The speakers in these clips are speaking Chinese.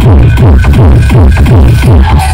Thank you.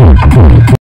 フフフ。